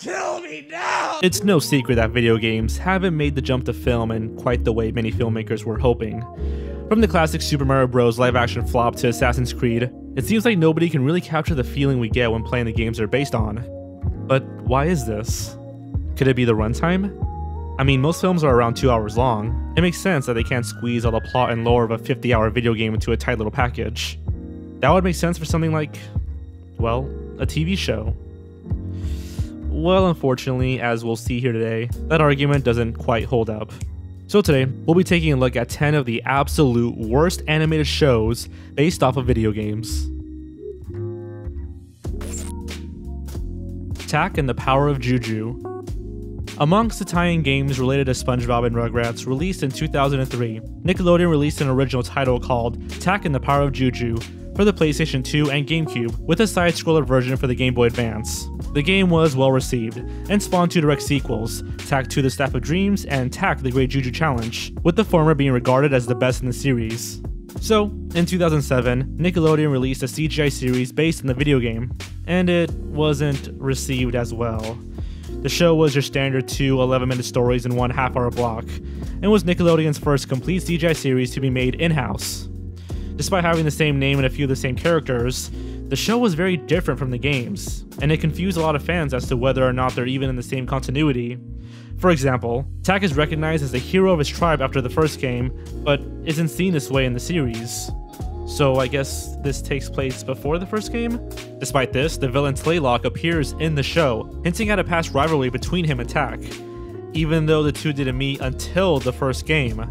Kill me now! It's no secret that video games haven't made the jump to film in quite the way many filmmakers were hoping. From the classic Super Mario Bros. live action flop to Assassin's Creed, it seems like nobody can really capture the feeling we get when playing the games they're based on. But why is this? Could it be the runtime? I mean, most films are around 2 hours long. It makes sense that they can't squeeze all the plot and lore of a 50 hour video game into a tight little package. That would make sense for something like, well, a TV show. Well, unfortunately, as we'll see here today, that argument doesn't quite hold up. So today, we'll be taking a look at 10 of the absolute worst animated shows based off of video games. Tak and the Power of Juju. Amongst the tie-in games related to SpongeBob and Rugrats released in 2003, Nickelodeon released an original title called Tak and the Power of Juju for the PlayStation 2 and GameCube, with a side-scroller version for the Game Boy Advance. The game was well received, and spawned two direct sequels, Tak 2 The Staff of Dreams and Tak The Great Juju Challenge, with the former being regarded as the best in the series. So, in 2007, Nickelodeon released a CGI series based on the video game, and it wasn't received as well. The show was your standard two 11 minute stories in one half hour block, and was Nickelodeon's first complete CGI series to be made in house. Despite having the same name and a few of the same characters, the show was very different from the games, and it confused a lot of fans as to whether or not they're even in the same continuity. For example, Tak is recognized as the hero of his tribe after the first game, but isn't seen this way in the series. So I guess this takes place before the first game? Despite this, the villain Tlaloc appears in the show, hinting at a past rivalry between him and Tak, even though the two didn't meet until the first game.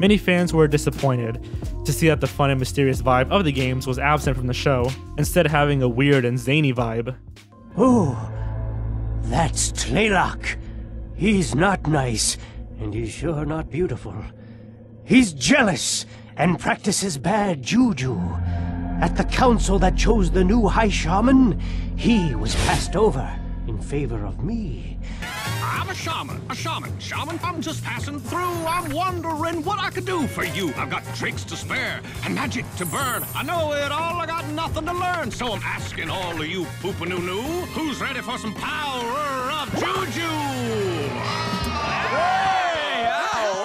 Many fans were disappointed to see that the fun and mysterious vibe of the games was absent from the show, instead having a weird and zany vibe. Oh, that's Tlaloc. He's not nice, and he's sure not beautiful. He's jealous and practices bad juju. At the council that chose the new High Shaman, he was passed over in favor of me. I'm a shaman, a shaman, shaman. I'm just passing through. I'm wondering what I could do for you. I've got tricks to spare and magic to burn. I know it all, I got nothing to learn. So I'm asking all of you poopanoo who's ready for some power of juju?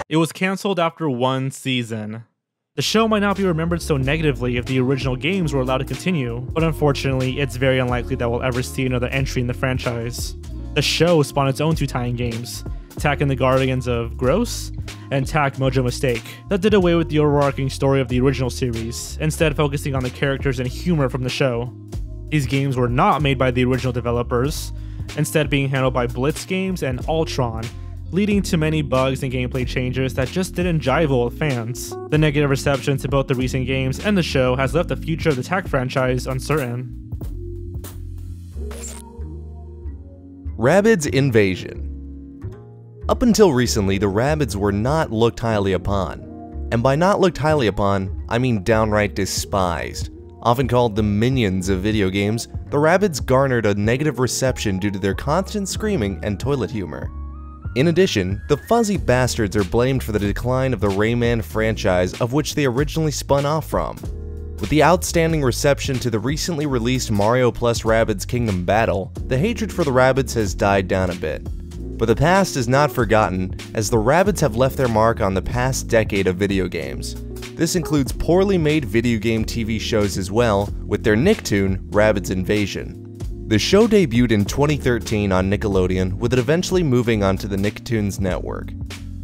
It was cancelled after one season. The show might not be remembered so negatively if the original games were allowed to continue, but unfortunately, it's very unlikely that we'll ever see another entry in the franchise. The show spawned its own two tie-in games, Tak and the Guardians of Gross, and Tak Mojo Mistake, that did away with the overarching story of the original series, instead focusing on the characters and humor from the show. These games were not made by the original developers, instead being handled by Blitz Games and Altron, leading to many bugs and gameplay changes that just didn't jive well with fans. The negative reception to both the recent games and the show has left the future of the Tak franchise uncertain. Rabbids Invasion Up until recently, the Rabbids were not looked highly upon. And by not looked highly upon, I mean downright despised. Often called the minions of video games, the Rabbids garnered a negative reception due to their constant screaming and toilet humor. In addition, the Fuzzy Bastards are blamed for the decline of the Rayman franchise of which they originally spun off from. With the outstanding reception to the recently released Mario plus Rabbids Kingdom Battle, the hatred for the Rabbids has died down a bit. But the past is not forgotten, as the Rabbids have left their mark on the past decade of video games. This includes poorly made video game TV shows as well, with their Nicktoon, Rabbids Invasion. The show debuted in 2013 on Nickelodeon, with it eventually moving onto the Nicktoons network.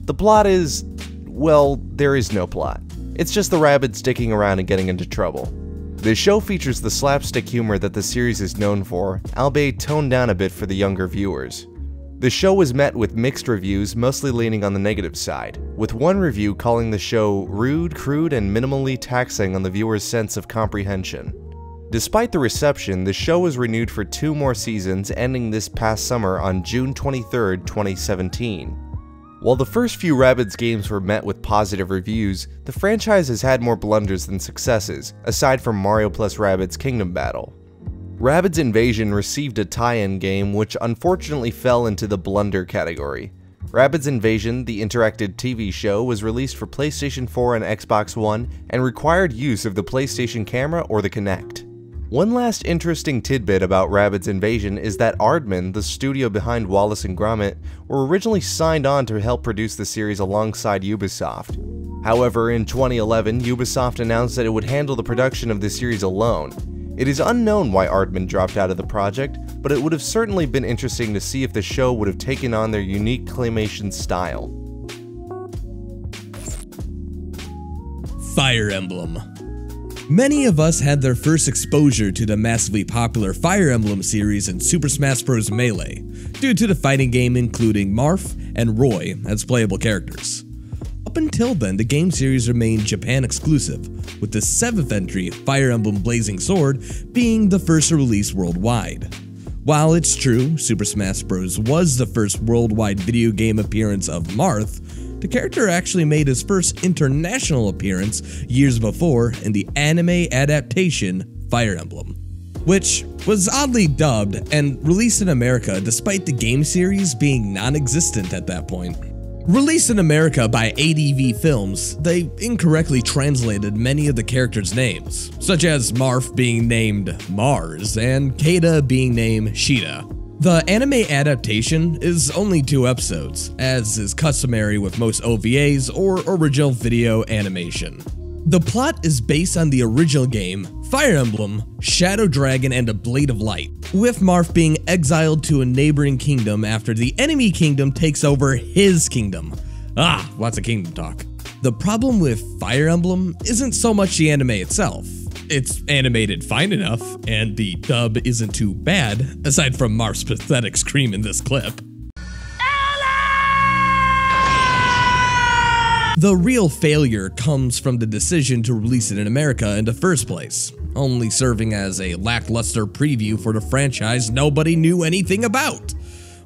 The plot is. well, there is no plot. It's just the Rabbids sticking around and getting into trouble. The show features the slapstick humor that the series is known for, albeit toned down a bit for the younger viewers. The show was met with mixed reviews, mostly leaning on the negative side, with one review calling the show rude, crude, and minimally taxing on the viewer's sense of comprehension. Despite the reception, the show was renewed for two more seasons, ending this past summer on June 23, 2017. While the first few Rabbids games were met with positive reviews, the franchise has had more blunders than successes, aside from Mario plus Rabbids Kingdom Battle. Rabbids Invasion received a tie-in game which unfortunately fell into the blunder category. Rabbids Invasion, the interactive TV show, was released for PlayStation 4 and Xbox One and required use of the PlayStation camera or the Kinect. One last interesting tidbit about Rabbids Invasion is that Aardman, the studio behind Wallace and Gromit, were originally signed on to help produce the series alongside Ubisoft. However, in 2011, Ubisoft announced that it would handle the production of the series alone. It is unknown why Aardman dropped out of the project, but it would have certainly been interesting to see if the show would have taken on their unique claymation style. Fire Emblem Many of us had their first exposure to the massively popular Fire Emblem series in Super Smash Bros. Melee, due to the fighting game including Marth and Roy as playable characters. Up until then, the game series remained Japan exclusive, with the 7th entry, Fire Emblem Blazing Sword, being the first release worldwide. While it's true, Super Smash Bros. was the first worldwide video game appearance of Marth, the character actually made his first international appearance years before in the anime adaptation Fire Emblem, which was oddly dubbed and released in America despite the game series being non existent at that point. Released in America by ADV Films, they incorrectly translated many of the characters' names, such as Marth being named Mars and Caeda being named Sheeta. The anime adaptation is only two episodes, as is customary with most OVAs or original video animation. The plot is based on the original game, Fire Emblem, Shadow Dragon and a Blade of Light, with Marth being exiled to a neighboring kingdom after the enemy kingdom takes over his kingdom. Ah, lots of kingdom talk. The problem with Fire Emblem isn't so much the anime itself, it's animated fine enough, and the dub isn't too bad, aside from Marth's pathetic scream in this clip. The real failure comes from the decision to release it in America in the first place, only serving as a lackluster preview for the franchise nobody knew anything about.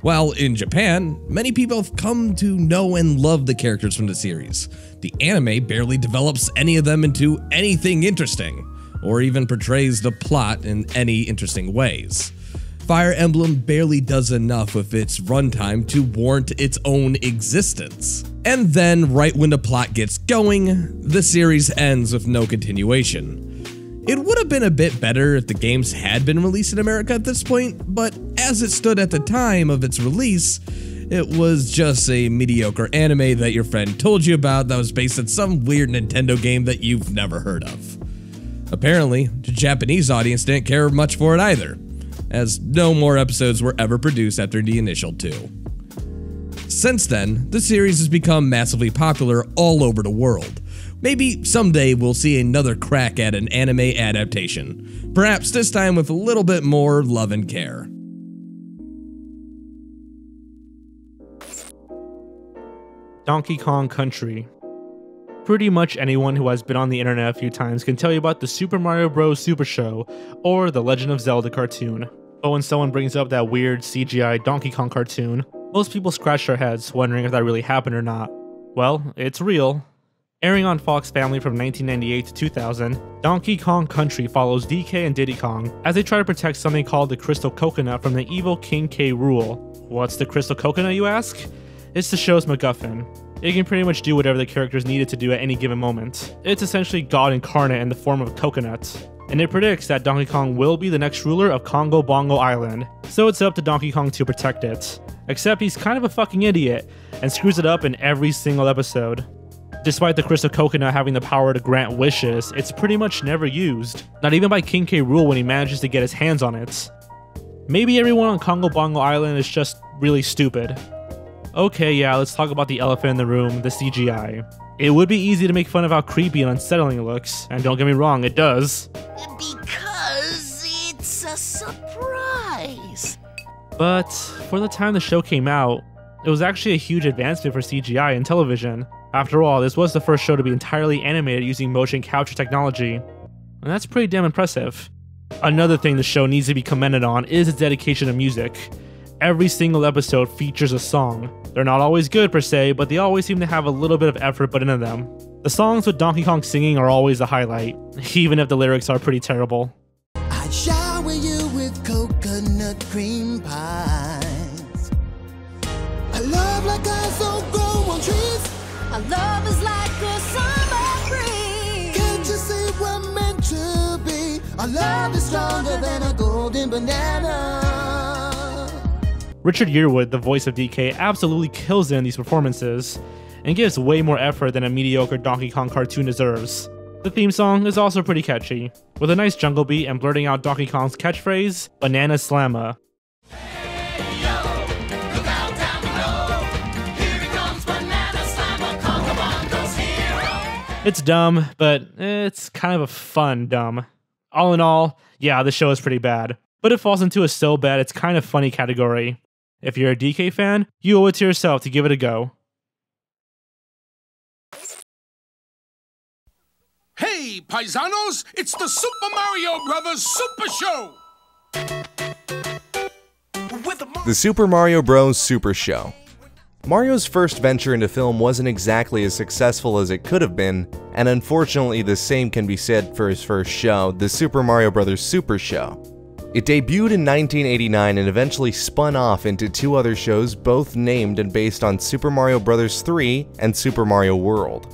While in Japan, many people have come to know and love the characters from the series. The anime barely develops any of them into anything interesting or even portrays the plot in any interesting ways. Fire Emblem barely does enough with its runtime to warrant its own existence. And then, right when the plot gets going, the series ends with no continuation. It would have been a bit better if the games had been released in America at this point, but as it stood at the time of its release, it was just a mediocre anime that your friend told you about that was based on some weird Nintendo game that you've never heard of. Apparently, the Japanese audience didn't care much for it either, as no more episodes were ever produced after the initial two. Since then, the series has become massively popular all over the world. Maybe someday we'll see another crack at an anime adaptation, perhaps this time with a little bit more love and care. Donkey Kong Country Pretty much anyone who has been on the internet a few times can tell you about the Super Mario Bros. Super Show or the Legend of Zelda cartoon. But when someone brings up that weird CGI Donkey Kong cartoon, most people scratch their heads wondering if that really happened or not. Well, it's real. Airing on Fox Family from 1998 to 2000, Donkey Kong Country follows DK and Diddy Kong as they try to protect something called the Crystal Coconut from the evil King K. Rool. What's the Crystal Coconut, you ask? It's the show's MacGuffin. It can pretty much do whatever the characters needed to do at any given moment. It's essentially God incarnate in the form of a coconut. And it predicts that Donkey Kong will be the next ruler of Kongo Bongo Island, so it's up to Donkey Kong to protect it. Except he's kind of a fucking idiot, and screws it up in every single episode. Despite the Crystal Coconut having the power to grant wishes, it's pretty much never used. Not even by King K. Rool when he manages to get his hands on it. Maybe everyone on Kongo Bongo Island is just really stupid. Okay, yeah, let's talk about the elephant in the room, the CGI. It would be easy to make fun of how creepy and unsettling it looks, and don't get me wrong, it does. Because it's a surprise. But for the time the show came out, it was actually a huge advancement for CGI in television. After all, this was the first show to be entirely animated using motion capture technology, and that's pretty damn impressive. Another thing the show needs to be commended on is its dedication to music. Every single episode features a song. They're not always good per se, but they always seem to have a little bit of effort put into them. The songs with Donkey Kong singing are always a highlight, even if the lyrics are pretty terrible. I'd shower you with coconut cream pies. A love like grow on trees. Love is like a summer breeze. Can't you see we're meant to be? Our love is stronger than a golden banana. Richard Yearwood, the voice of DK, absolutely kills it in these performances, and gives way more effort than a mediocre Donkey Kong cartoon deserves. The theme song is also pretty catchy, with a nice jungle beat and blurting out Donkey Kong's catchphrase, Banana Slamma. It's dumb, but it's kind of a fun dumb. All in all, yeah, the show is pretty bad, but it falls into a so bad it's kind of funny category. If you're a DK fan, you owe it to yourself to give it a go. Hey, paisanos, it's the Super Mario Brothers Super Show! The Super Mario Bros. Super Show. Mario's first venture into film wasn't exactly as successful as it could have been, and unfortunately the same can be said for his first show, the Super Mario Bros. Super Show. It debuted in 1989 and eventually spun off into two other shows both named and based on Super Mario Bros. 3 and Super Mario World.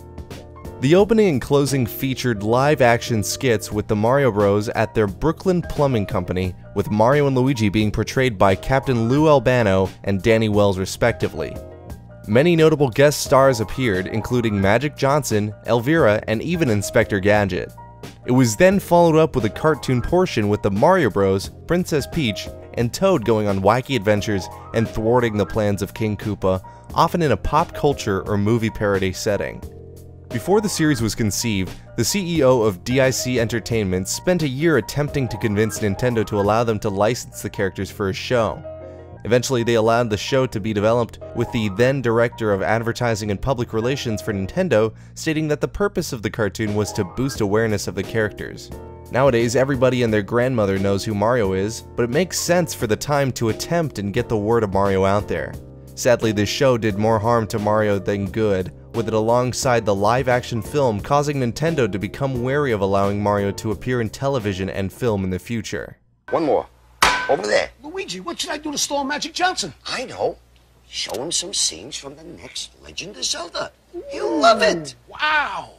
The opening and closing featured live action skits with the Mario Bros. at their Brooklyn Plumbing Company, with Mario and Luigi being portrayed by Captain Lou Albano and Danny Wells respectively. Many notable guest stars appeared, including Magic Johnson, Elvira, and even Inspector Gadget. It was then followed up with a cartoon portion with the Mario Bros., Princess Peach, and Toad going on wacky adventures and thwarting the plans of King Koopa, often in a pop culture or movie parody setting. Before the series was conceived, the CEO of DIC Entertainment spent a year attempting to convince Nintendo to allow them to license the characters for a show. Eventually, they allowed the show to be developed, with the then director of advertising and public relations for Nintendo stating that the purpose of the cartoon was to boost awareness of the characters. Nowadays, everybody and their grandmother knows who Mario is, but it makes sense for the time to attempt and get the word of Mario out there. Sadly, this show did more harm to Mario than good, with it alongside the live action film causing Nintendo to become wary of allowing Mario to appear in television and film in the future. One more. Over there. Luigi, what should I do to stall Magic Johnson? I know. Show him some scenes from the next Legend of Zelda. He'll love it. Wow.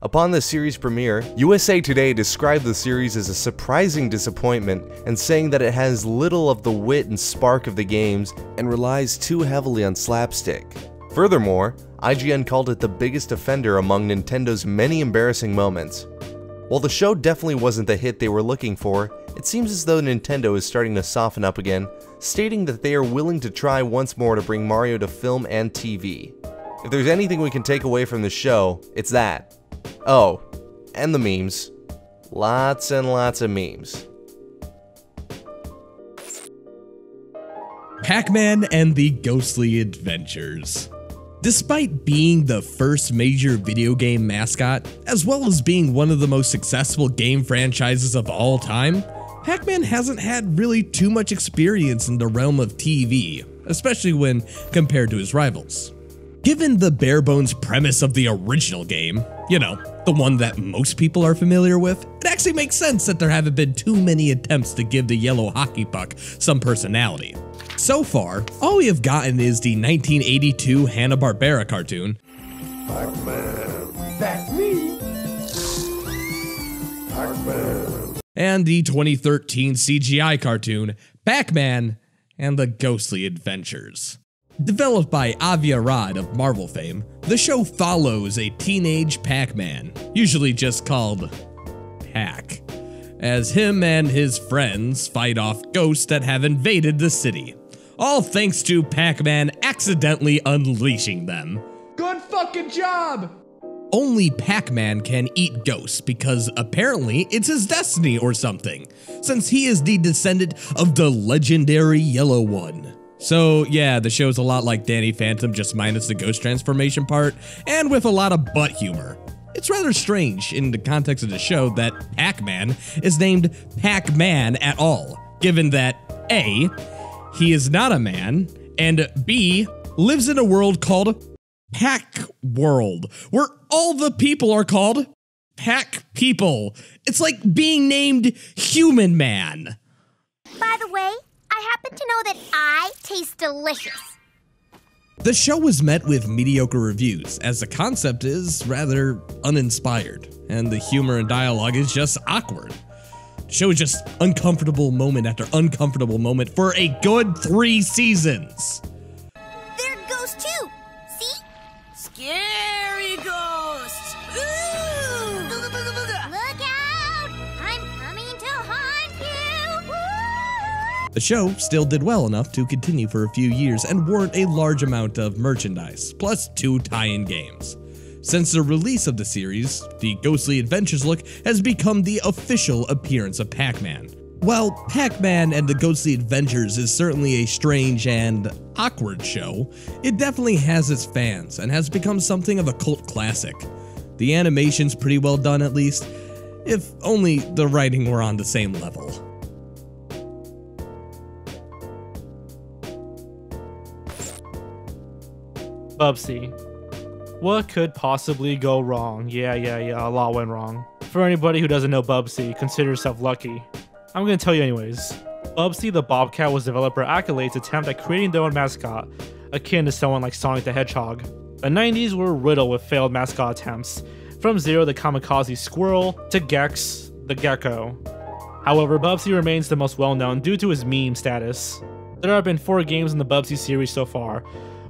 Upon the series premiere, USA Today described the series as a surprising disappointment and saying that it has little of the wit and spark of the games and relies too heavily on slapstick. Furthermore, IGN called it the biggest offender among Nintendo's many embarrassing moments. While the show definitely wasn't the hit they were looking for, it seems as though Nintendo is starting to soften up again, stating that they are willing to try once more to bring Mario to film and TV. If there's anything we can take away from the show, it's that. Oh, and the memes. Lots and lots of memes. Pac Man and the Ghostly Adventures. Despite being the first major video game mascot, as well as being one of the most successful game franchises of all time, Pac Man hasn't had really too much experience in the realm of TV, especially when compared to his rivals. Given the bare bones premise of the original game, you know, the one that most people are familiar with, it actually makes sense that there haven't been too many attempts to give the yellow hockey puck some personality. So far, all we have gotten is the 1982 Hanna-Barbera cartoon, That's and the 2013 CGI cartoon, Pac-Man and the Ghostly Adventures. Developed by Avi Arad of Marvel fame, the show follows a teenage Pac-Man, usually just called Pac, as him and his friends fight off ghosts that have invaded the city. All thanks to Pac-Man accidentally unleashing them. Good fucking job. Only Pac-Man can eat ghosts because apparently it's his destiny or something, since he is the descendant of the legendary Yellow One. So yeah, the show's a lot like Danny Phantom, just minus the ghost transformation part, and with a lot of butt humor. It's rather strange in the context of the show that Pac-Man is named Pac-Man at all, given that A, he is not a man, and B, lives in a world called Pac World, where all the people are called Pac People. It's like being named Human Man. By the way, I happen to know that I taste delicious. The show was met with mediocre reviews, as the concept is rather uninspired, and the humor and dialogue is just awkward. The show is just uncomfortable moment after uncomfortable moment for a good three seasons. There goes two. See? Scary ghosts! Ooh! Look out! I'm coming to haunt you. Woo! The show still did well enough to continue for a few years and warrant a large amount of merchandise, plus two tie in games. Since the release of the series, the Ghostly Adventures look has become the official appearance of Pac Man. While Pac Man and the Ghostly Adventures is certainly a strange and awkward show, it definitely has its fans and has become something of a cult classic. The animation's pretty well done, at least, if only the writing were on the same level. Bubsy. What could possibly go wrong? Yeah, yeah, yeah, a lot went wrong. For anybody who doesn't know Bubsy, consider yourself lucky. I'm gonna tell you anyways. Bubsy the Bobcat was developer Accolade's attempt at creating their own mascot, akin to someone like Sonic the Hedgehog. The 90s were riddled with failed mascot attempts, from Zero the Kamikaze Squirrel to Gex the Gecko. However, Bubsy remains the most well known due to his meme status. There have been four games in the Bubsy series so far,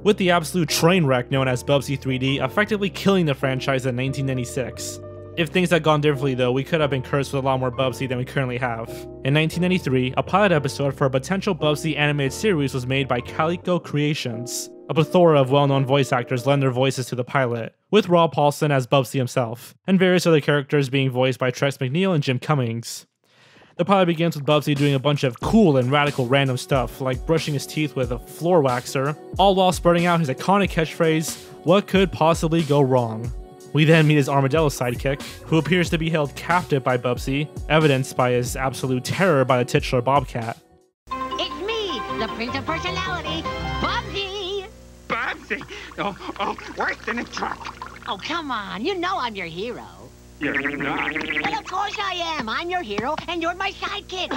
with the absolute train wreck known as Bubsy 3D effectively killing the franchise in 1996. If things had gone differently though, we could have been cursed with a lot more Bubsy than we currently have. In 1993, a pilot episode for a potential Bubsy animated series was made by Calico Creations. A plethora of well-known voice actors lend their voices to the pilot, with Rob Paulsen as Bubsy himself, and various other characters being voiced by Tress MacNeille and Jim Cummings. The pilot begins with Bubsy doing a bunch of cool and radical random stuff, like brushing his teeth with a floor waxer, all while spurting out his iconic catchphrase, What could possibly go wrong? We then meet his armadillo sidekick, who appears to be held captive by Bubsy, evidenced by his absolute terror by the titular Bobcat. It's me, the Prince of Personality, Bubsy! Bubsy! Oh, oh, worse than a truck. Oh, come on, you know I'm your hero. You're not. Well, of course I am. I'm your hero, and you're my sidekick.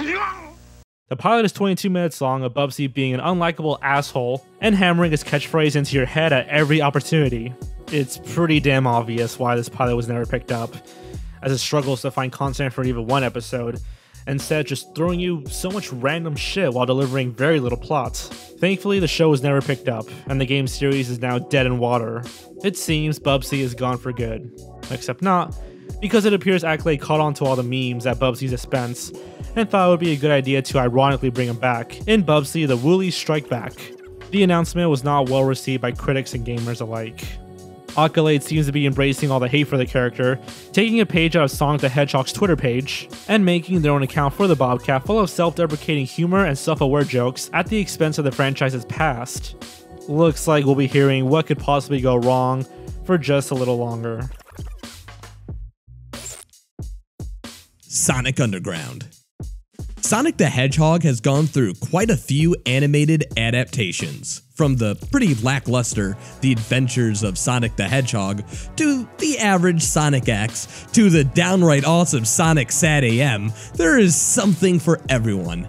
The pilot is 22 minutes long of Bubsy being an unlikable asshole and hammering his catchphrase into your head at every opportunity. It's pretty damn obvious why this pilot was never picked up, as it struggles to find content for even one episode, instead just throwing you so much random shit while delivering very little plot. Thankfully, the show was never picked up, and the game series is now dead in water. It seems Bubsy is gone for good. Except not, because it appears Accolade caught on to all the memes at Bubsy's expense, and thought it would be a good idea to ironically bring him back in Bubsy the Woolies Strike Back. The announcement was not well received by critics and gamers alike. Accolade seems to be embracing all the hate for the character, taking a page out of Sonic the Hedgehog's Twitter page, and making their own account for the Bobcat full of self deprecating humor and self aware jokes at the expense of the franchise's past. Looks like we'll be hearing what could possibly go wrong for just a little longer. Sonic Underground. Sonic the Hedgehog has gone through quite a few animated adaptations, from the pretty lackluster The Adventures of Sonic the Hedgehog, to the average Sonic X, to the downright awesome Sonic Sat AM, there is something for everyone.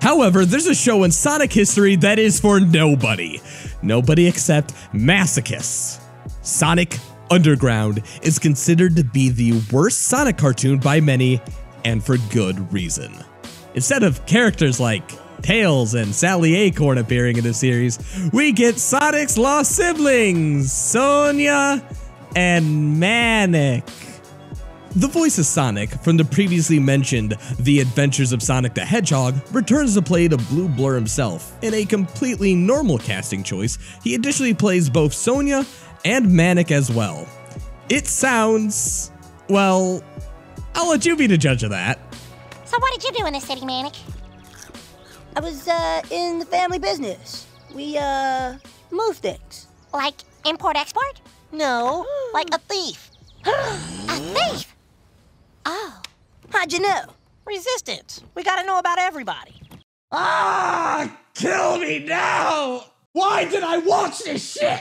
However, there's a show in Sonic history that is for nobody. Nobody except masochists. Sonic Underground is considered to be the worst Sonic cartoon by many, and for good reason. Instead of characters like Tails and Sally Acorn appearing in the series, we get Sonic's lost siblings, Sonia and Manic. The voice of Sonic from the previously mentioned The Adventures of Sonic the Hedgehog returns to play to Blue Blur himself. In a completely normal casting choice, he additionally plays both Sonia and Manic as well. It sounds, well, I'll let you be the judge of that. So what did you do in the city, Manic? I was uh, in the family business. We uh move things. Like import-export? No, like a thief. A thief? Oh. How'd you know? Resistance. We gotta know about everybody. Ah! Kill me now! Why did I watch this shit?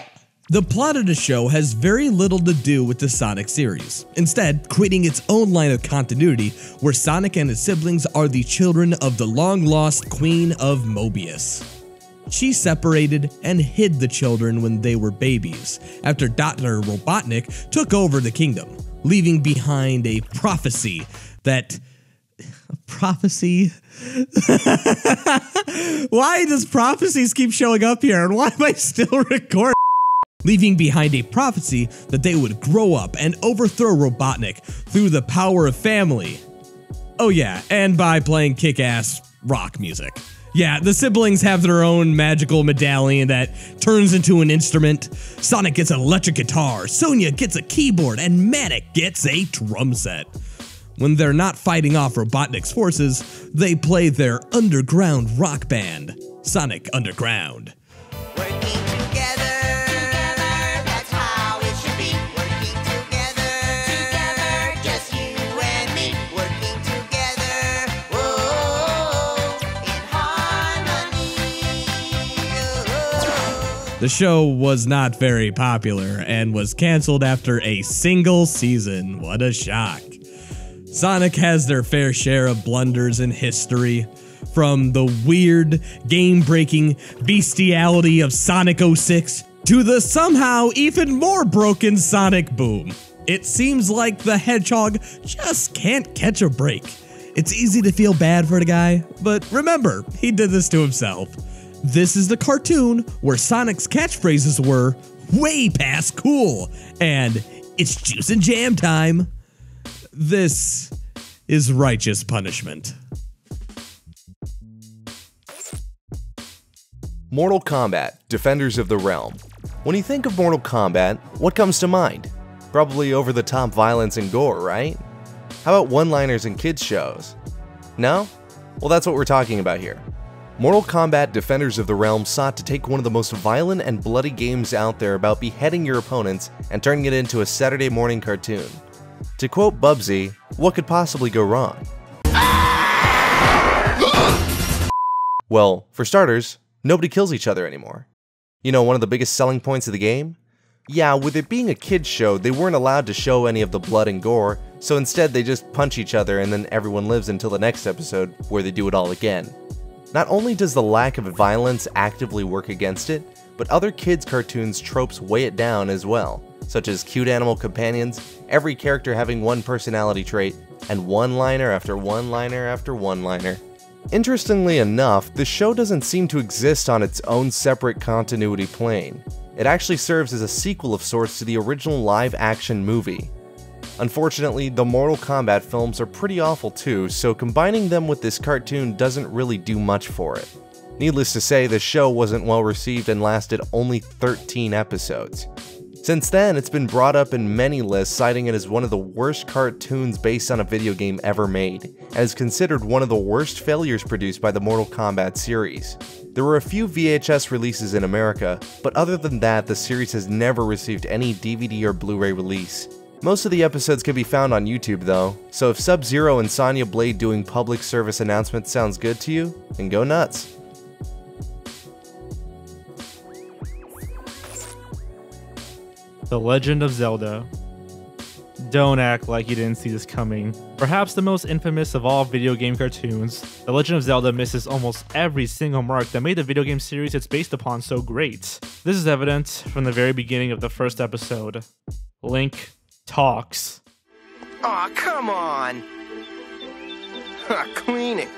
The plot of the show has very little to do with the Sonic series, instead, creating its own line of continuity where Sonic and his siblings are the children of the long lost Queen of Mobius. She separated and hid the children when they were babies, after Dr. Robotnik took over the kingdom, leaving behind a prophecy that A Prophecy. why does prophecies keep showing up here and why am I still recording? Leaving behind a prophecy that they would grow up and overthrow Robotnik through the power of family. Oh, yeah, and by playing kick ass rock music. Yeah, the siblings have their own magical medallion that turns into an instrument. Sonic gets an electric guitar, Sonia gets a keyboard, and Manic gets a drum set. When they're not fighting off Robotnik's forces, they play their underground rock band, Sonic Underground. The show was not very popular and was canceled after a single season. What a shock. Sonic has their fair share of blunders in history, from the weird, game breaking bestiality of Sonic 06 to the somehow even more broken Sonic Boom. It seems like the Hedgehog just can't catch a break. It's easy to feel bad for the guy, but remember, he did this to himself. This is the cartoon where Sonic's catchphrases were way past cool and it's juice and jam time. This is righteous punishment. Mortal Kombat Defenders of the Realm. When you think of Mortal Kombat, what comes to mind? Probably over the top violence and gore, right? How about one liners and kids' shows? No? Well, that's what we're talking about here. Mortal Kombat Defenders of the Realm sought to take one of the most violent and bloody games out there about beheading your opponents and turning it into a Saturday morning cartoon. To quote Bubsy, what could possibly go wrong? well, for starters, nobody kills each other anymore. You know, one of the biggest selling points of the game? Yeah, with it being a kid's show, they weren't allowed to show any of the blood and gore, so instead they just punch each other and then everyone lives until the next episode, where they do it all again. Not only does the lack of violence actively work against it, but other kids' cartoons tropes weigh it down as well, such as cute animal companions, every character having one personality trait, and one-liner after one-liner after one-liner. Interestingly enough, the show doesn't seem to exist on its own separate continuity plane. It actually serves as a sequel of sorts to the original live-action movie. Unfortunately, the Mortal Kombat films are pretty awful too, so combining them with this cartoon doesn't really do much for it. Needless to say, the show wasn't well received and lasted only 13 episodes. Since then, it's been brought up in many lists, citing it as one of the worst cartoons based on a video game ever made, and is considered one of the worst failures produced by the Mortal Kombat series. There were a few VHS releases in America, but other than that, the series has never received any DVD or Blu-ray release. Most of the episodes can be found on YouTube though, so if Sub-Zero and Sonya Blade doing public service announcements sounds good to you, then go nuts. The Legend of Zelda. Don't act like you didn't see this coming. Perhaps the most infamous of all video game cartoons, The Legend of Zelda misses almost every single mark that made the video game series it's based upon so great. This is evident from the very beginning of the first episode. Link talks. Aw, oh, come on! Huh, cleaning.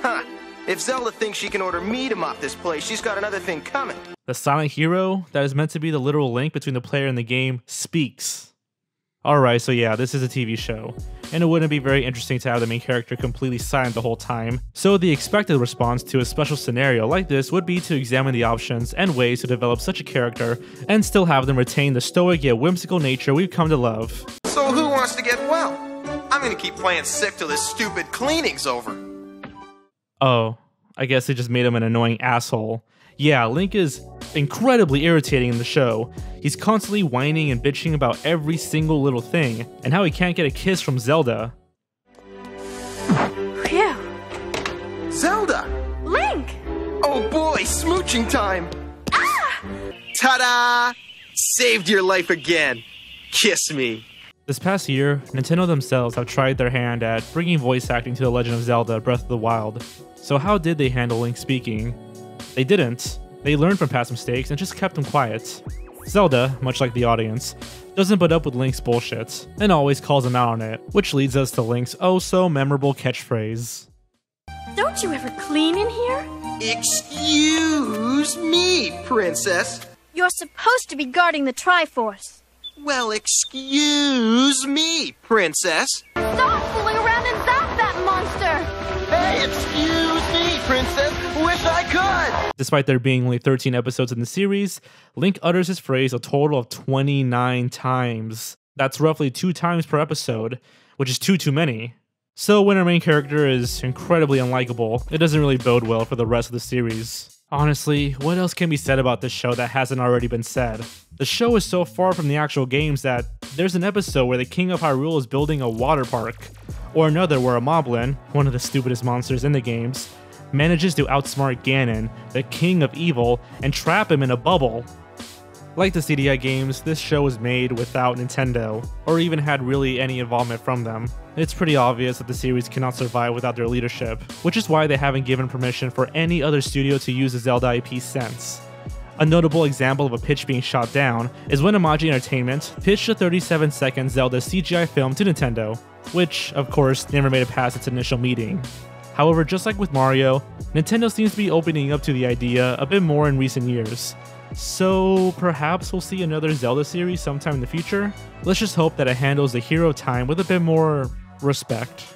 Huh. If Zelda thinks she can order me to mop this place, she's got another thing coming. The silent hero that is meant to be the literal link between the player and the game speaks. Alright, so yeah, this is a TV show, and it wouldn't be very interesting to have the main character completely silent the whole time, so the expected response to a special scenario like this would be to examine the options and ways to develop such a character and still have them retain the stoic yet whimsical nature we've come to love. So who wants to get well? I'm gonna keep playing sick till this stupid cleaning's over. Oh, I guess they just made him an annoying asshole. Yeah, Link is incredibly irritating in the show. He's constantly whining and bitching about every single little thing, and how he can't get a kiss from Zelda. Phew. Zelda! Link! Oh boy, smooching time! Ah! Ta-da! Saved your life again! Kiss me! This past year, Nintendo themselves have tried their hand at bringing voice acting to The Legend of Zelda Breath of the Wild. So how did they handle Link speaking? They didn't. They learned from past mistakes and just kept him quiet. Zelda, much like the audience, doesn't put up with Link's bullshit, and always calls him out on it, which leads us to Link's oh so memorable catchphrase. Don't you ever clean in here? Excuse me, princess. You're supposed to be guarding the Triforce. Well, excuse me, princess. Stop fooling around and zap that monster! Hey, excuse me, princess. Wish I could. Despite there being only 13 episodes in the series, Link utters his phrase a total of 29 times. That's roughly two times per episode, which is too too many. So when our main character is incredibly unlikable, it doesn't really bode well for the rest of the series. Honestly, what else can be said about this show that hasn't already been said? The show is so far from the actual games that there's an episode where the King of Hyrule is building a water park, or another where a Moblin, one of the stupidest monsters in the games, manages to outsmart Ganon, the King of Evil, and trap him in a bubble. Like the CDI games, this show was made without Nintendo, or even had really any involvement from them. It's pretty obvious that the series cannot survive without their leadership, which is why they haven't given permission for any other studio to use the Zelda IP since. A notable example of a pitch being shot down is when Imagi Entertainment pitched a 37 second Zelda CGI film to Nintendo, which, of course, never made it past its initial meeting. However, just like with Mario, Nintendo seems to be opening up to the idea a bit more in recent years, so perhaps we'll see another Zelda series sometime in the future? Let's just hope that it handles the hero time with a bit more respect.